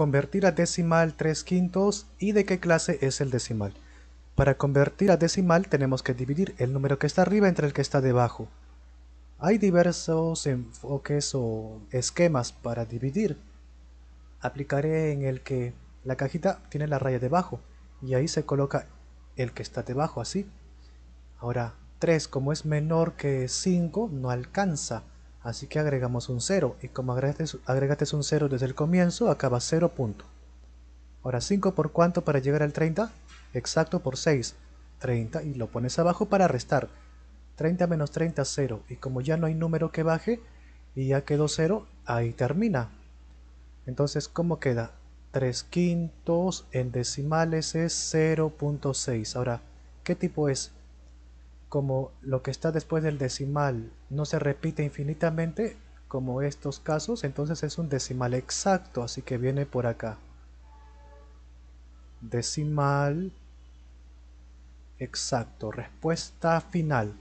convertir a decimal 3 quintos y de qué clase es el decimal. Para convertir a decimal tenemos que dividir el número que está arriba entre el que está debajo. Hay diversos enfoques o esquemas para dividir. Aplicaré en el que la cajita tiene la raya debajo y ahí se coloca el que está debajo así. Ahora 3 como es menor que 5 no alcanza Así que agregamos un 0 y como agregaste, un 0 desde el comienzo, acaba 0 punto. Ahora 5 por cuánto para llegar al 30? Exacto por 6. 30 y lo pones abajo para restar. 30 menos 30 0 y como ya no hay número que baje y ya quedó 0, ahí termina. Entonces, ¿cómo queda? 3 quintos en decimales es 0.6. Ahora, ¿qué tipo es? Como lo que está después del decimal no se repite infinitamente, como estos casos, entonces es un decimal exacto, así que viene por acá. Decimal exacto, respuesta final.